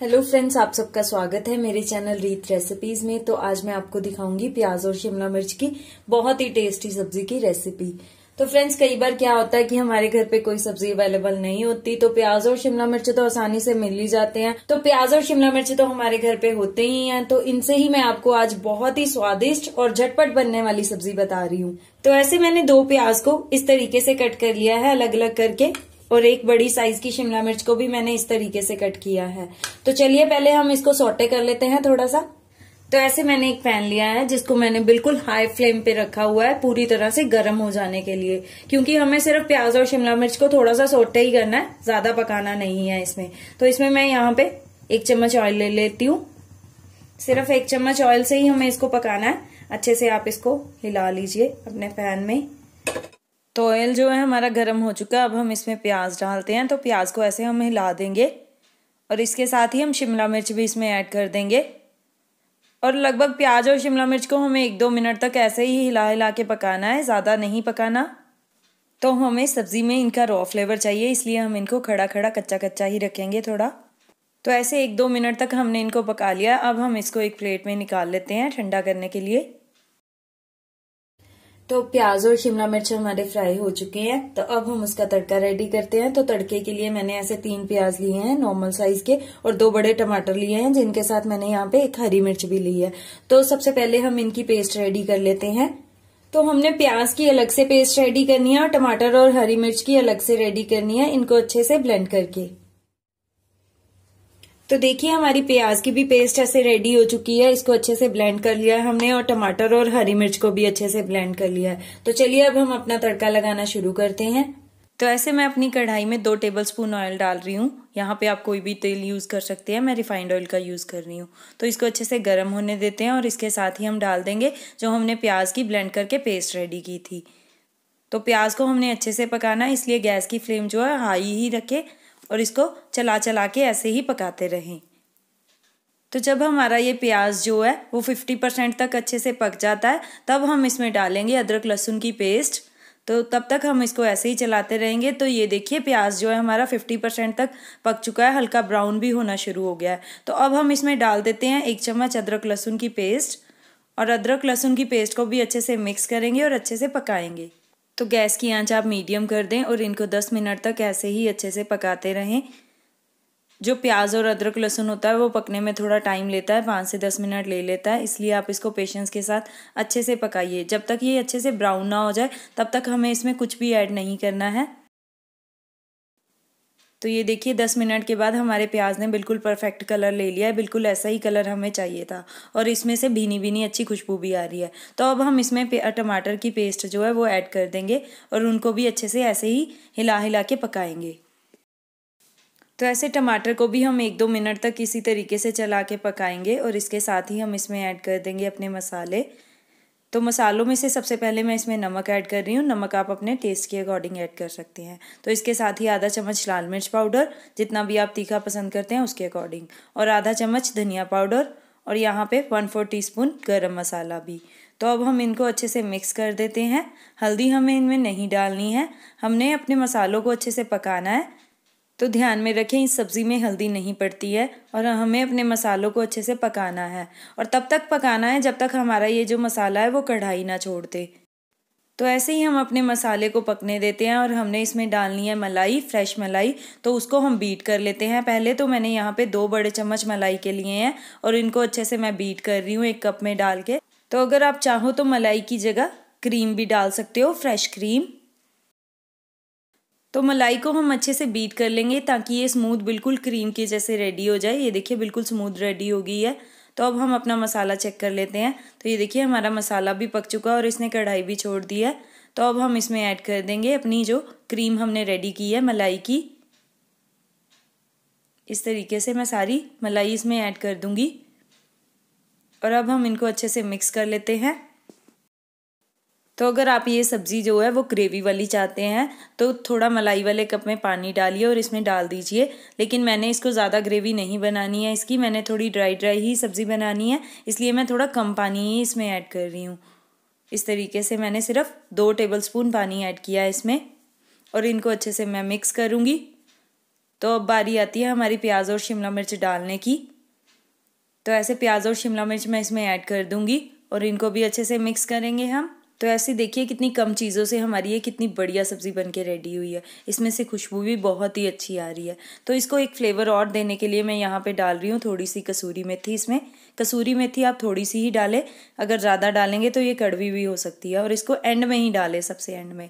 Hello friends आप सबका स्वागत है मेरे चैनल रीत रेसिपीज़ में। तो आज मैं आपको दिखाऊँगी प्याज और शिमला मिर्च की बहुत ही टेस्टी सब्ज़ी की रेसिपी तो फ्रेंड्स कई बार क्या होता है कि हमारे घर पे कोई सब्ज़ी अवेलेबल नहीं होती तो प्याज और शिमला मिर्च तो आसानी से मिल ही जाते हैं। तो प्याज और शिमला मिर्च तो हमारे घर पे होते ही हैं तो इनसे ही मैं आपको आज बहुत ही स्वादिष्ट और झटपट बनने वाली सब्ज़ी बता रही हूँ। तो ऐसे मैंने दो प्याज को इस तरीके से कट कर लिया है अलग अलग करके। और एक बड़ी साइज़ की शिमला मिर्च को भी मैंने इस तरीके से कट किया है। तो चलिए, पहले हम इसको सोटे कर लेते हैं थोड़ा सा तो ऐसे मैंने एक पैन लिया है, जिसको मैंने बिल्कुल हाई फ्लेम पे रखा हुआ है पूरी तरह से गर्म हो जाने के लिए। क्योंकि हमें सिर्फ़ प्याज और शिमला मिर्च को थोड़ा सा सोटे ही करना है, ज़्यादा पकाना नहीं है इसमें। तो इसमें मैं यहाँ पे एक चम्मच ऑयल ले लेती हूँ। सिर्फ़ एक चम्मच ऑयल से ही हमें इसको पकाना है। अच्छे से आप इसको हिला लीजिए अपने पैन में। तो ऑयल जो है हमारा गर्म हो चुका है, अब हम इसमें प्याज डालते हैं तो प्याज को ऐसे हम हिला देंगे और इसके साथ ही हम शिमला मिर्च भी इसमें ऐड कर देंगे। और लगभग प्याज और शिमला मिर्च को हमें एक दो मिनट तक ऐसे ही हिला हिला के पकाना है, ज़्यादा नहीं पकाना। तो हमें सब्ज़ी में इनका रॉ फ्लेवर चाहिए, इसलिए हम इनको खड़ा खड़ा कच्चा कच्चा ही रखेंगे थोड़ा। तो ऐसे एक दो मिनट तक हमने इनको पका लिया, अब हम इसको एक प्लेट में निकाल लेते हैं ठंडा करने के लिए। तो प्याज और शिमला मिर्च हमारे फ्राई हो चुके हैं। तो अब हम उसका तड़का रेडी करते हैं। तो तड़के के लिए मैंने ऐसे तीन प्याज लिए हैं नॉर्मल साइज़ के, और दो बड़े टमाटर लिए हैं, जिनके साथ मैंने यहाँ पे एक हरी मिर्च भी ली है। तो सबसे पहले हम इनकी पेस्ट रेडी कर लेते हैं। तो हमने प्याज की अलग से पेस्ट रेडी करनी है और टमाटर और हरी मिर्च की अलग से रेडी करनी है। इनको अच्छे से ब्लेंड करके। तो देखिए, हमारी प्याज की भी पेस्ट ऐसे रेडी हो चुकी है। इसको अच्छे से ब्लेंड कर लिया है हमने और टमाटर और हरी मिर्च को भी अच्छे से ब्लेंड कर लिया है। तो चलिए, अब हम अपना तड़का लगाना शुरू करते हैं। तो ऐसे मैं अपनी कढ़ाई में दो टेबल स्पून ऑयल डाल रही हूँ। यहाँ पे आप कोई भी तेल यूज़ कर सकते हैं। मैं रिफाइंड ऑयल का यूज़ कर रही हूँ। तो इसको अच्छे से गर्म होने देते हैं और इसके साथ ही हम डाल देंगे जो हमने प्याज की ब्लेंड करके पेस्ट रेडी की थी। तो प्याज को हमने अच्छे से पकाना इसलिए गैस की फ्लेम जो है हाई ही रखे। और इसको चला चला के ऐसे ही पकाते रहें। तो जब हमारा ये प्याज जो है, वो फिफ्टी परसेंट तक अच्छे से पक जाता है, तब हम इसमें डालेंगे अदरक लहसुन की पेस्ट तो तब तक हम इसको ऐसे ही चलाते रहेंगे। तो ये देखिए, प्याज जो है हमारा फिफ्टी परसेंट तक पक चुका है, हल्का ब्राउन भी होना शुरू हो गया है। तो अब हम इसमें डाल देते हैं एक चम्मच अदरक लहसुन की पेस्ट और अदरक लहसुन की पेस्ट को भी अच्छे से मिक्स करेंगे और अच्छे से पकाएँगे। तो गैस की आँच आप मीडियम कर दें और इनको दस मिनट तक ऐसे ही अच्छे से पकाते रहें। जो प्याज और अदरक लहसुन होता है वो पकने में थोड़ा टाइम लेता है, पाँच से दस मिनट ले लेता है, इसलिए आप इसको पेशेंस के साथ अच्छे से पकाइए। जब तक ये अच्छे से ब्राउन ना हो जाए, तब तक हमें इसमें कुछ भी ऐड नहीं करना है। तो ये देखिए, दस मिनट के बाद हमारे प्याज ने बिल्कुल परफेक्ट कलर ले लिया है, बिल्कुल ऐसा ही कलर हमें चाहिए था। और इसमें से भीनी भीनी अच्छी खुशबू भी आ रही है। तो अब हम इसमें टमाटर की पेस्ट जो है वो ऐड कर देंगे और उनको भी अच्छे से ऐसे ही हिला हिला के पकाएँगे। तो ऐसे टमाटर को भी हम एक दो मिनट तक इसी तरीके से चला के पकाएँगे और इसके साथ ही हम इसमें ऐड कर देंगे अपने मसाले। तो मसालों में से सबसे पहले मैं इसमें नमक ऐड कर रही हूँ। नमक आप अपने टेस्ट के अकॉर्डिंग ऐड कर सकते हैं। तो इसके साथ ही आधा चम्मच लाल मिर्च पाउडर, जितना भी आप तीखा पसंद करते हैं उसके अकॉर्डिंग और आधा चम्मच धनिया पाउडर और यहाँ पे वन फोर टी स्पून गर्म मसाला भी। तो अब हम इनको अच्छे से मिक्स कर देते हैं। हल्दी हमें इनमें नहीं डालनी है। हमने अपने मसालों को अच्छे से पकाना है। तो ध्यान में रखें, इस सब्ज़ी में हल्दी नहीं पड़ती है और हमें अपने मसालों को अच्छे से पकाना है। और तब तक पकाना है जब तक हमारा ये जो मसाला है वो कढ़ाई ना छोड़ दे। तो ऐसे ही हम अपने मसाले को पकने देते हैं और हमने इसमें डालनी है मलाई, फ्रेश मलाई तो उसको हम बीट कर लेते हैं। पहले तो मैंने यहाँ पे दो बड़े चम्मच मलाई के लिए हैं और इनको अच्छे से मैं बीट कर रही हूँ एक कप में डाल के। तो अगर आप चाहो तो मलाई की जगह क्रीम भी डाल सकते हो, फ्रेश क्रीम। तो मलाई को हम अच्छे से बीट कर लेंगे ताकि ये स्मूथ बिल्कुल क्रीम के जैसे रेडी हो जाए। ये देखिए बिल्कुल स्मूथ रेडी हो गई है। तो अब हम अपना मसाला चेक कर लेते हैं। तो ये देखिए हमारा मसाला भी पक चुका है और इसने कढ़ाई भी छोड़ दी है। तो अब हम इसमें ऐड कर देंगे अपनी जो क्रीम हमने रेडी की है मलाई की। इस तरीके से मैं सारी मलाई इसमें ऐड कर दूँगी। और अब हम इनको अच्छे से मिक्स कर लेते हैं। तो अगर आप ये सब्ज़ी जो है वो ग्रेवी वाली चाहते हैं तो थोड़ा मलाई वाले कप में पानी डालिए और इसमें डाल दीजिए। लेकिन मैंने इसको ज़्यादा ग्रेवी नहीं बनानी है, इसकी मैंने थोड़ी ड्राई ड्राई ही सब्ज़ी बनानी है, इसलिए मैं थोड़ा कम पानी ही इसमें ऐड कर रही हूँ। इस तरीके से मैंने सिर्फ़ दो टेबल स्पून पानी ऐड किया है इसमें और इनको अच्छे से मैं मिक्स करूँगी। तो अब बारी आती है हमारी प्याज और शिमला मिर्च डालने की। तो ऐसे प्याज और शिमला मिर्च मैं इसमें ऐड कर दूँगी और इनको भी अच्छे से मिक्स करेंगे हम। तो ऐसे देखिए कितनी कम चीज़ों से हमारी ये कितनी बढ़िया सब्ज़ी बन के रेडी हुई है। इसमें से खुशबू भी बहुत ही अच्छी आ रही है। तो इसको एक फ्लेवर और देने के लिए मैं यहाँ पे डाल रही हूँ थोड़ी सी कसूरी मेथी इसमें। कसूरी मेथी आप थोड़ी सी ही डालें। अगर ज़्यादा डालेंगे तो ये कड़वी भी हो सकती है और इसको एंड में ही डालें सबसे एंड में।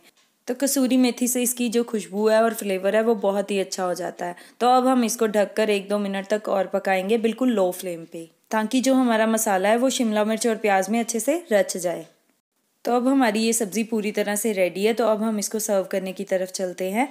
तो कसूरी मेथी से इसकी जो खुशबू है और फ्लेवर है वो बहुत ही अच्छा हो जाता है। तो अब हम इसको ढककर एक दो मिनट तक और पकाएँगे बिल्कुल लो फ्लेम पे। ताकि जो हमारा मसाला है वो शिमला मिर्च और प्याज में अच्छे से रच जाए। तो अब हमारी ये सब्ज़ी पूरी तरह से रेडी है तो अब हम इसको सर्व करने की तरफ़ चलते हैं।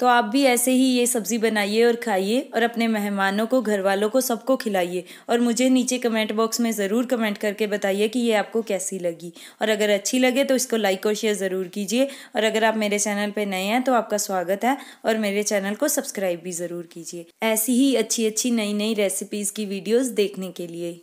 तो आप भी ऐसे ही ये सब्ज़ी बनाइए और खाइए और अपने मेहमानों को घर वालों को, सबको खिलाइए। और मुझे नीचे कमेंट बॉक्स में ज़रूर कमेंट करके बताइए कि ये आपको कैसी लगी। और अगर अच्छी लगे तो इसको लाइक और शेयर ज़रूर कीजिए। और अगर आप मेरे चैनल पर नए हैं तो आपका स्वागत है और मेरे चैनल को सब्सक्राइब भी ज़रूर कीजिए। ऐसी ही अच्छी अच्छी नई नई रेसिपीज़ की वीडियोज़ देखने के लिए।